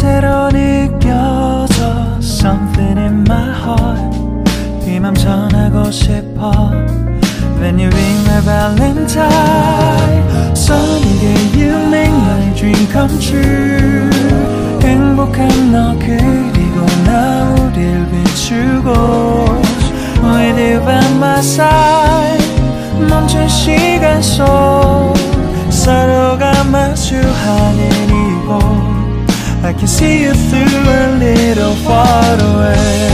새로 느껴져 Something in my heart 이맘 전하고 싶어 When you ring my valentine Sunny day you make my dream come true 행복한 너 그리고 나 우릴 비추고 With you by my side 멈춘 시간 속 서로가 마주하는 이곳 I can see you through a little far away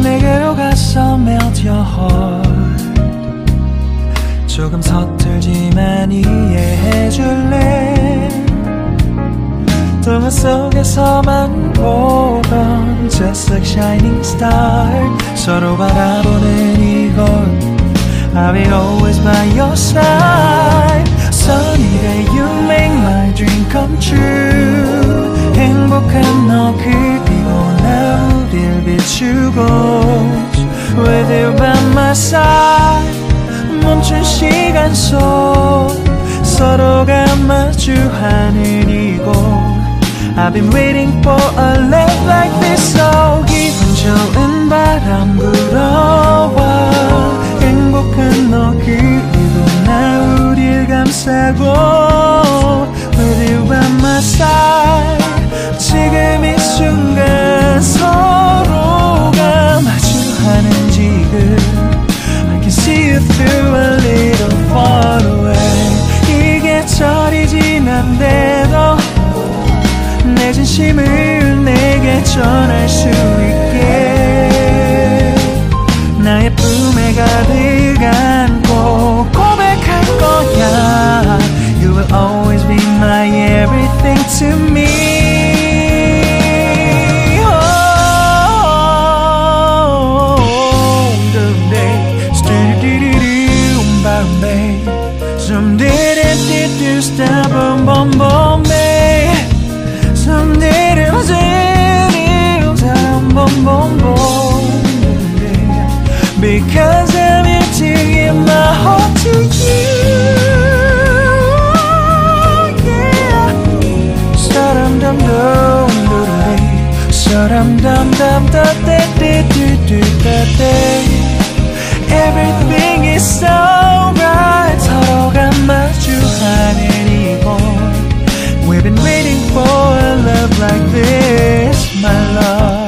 내게로 가서 melt your heart 조금 서툴지만 이해해줄래 동화 속에서만 보던 Just like shining star 서로 바라보는 이곳 I'll be always by your side Sunny day you make my dream come true 행복한 너 그리고 나 우릴 비추고 With you by my side 멈춘 시간 속 서로가 마주하는 이곳 I've been waiting for a love like this So 기 전할 수 있게 나의 품에 가득 안고 고백할 거야 You will always be my everything to me Oh, someday, do-do-do-do, Bombay. Someday, do-do-do, stop, boom, boom, Bombay. dum da da da do do da day. Everything is so right. 서로가 마주하는 이곳. We've been waiting for a love like this, my love.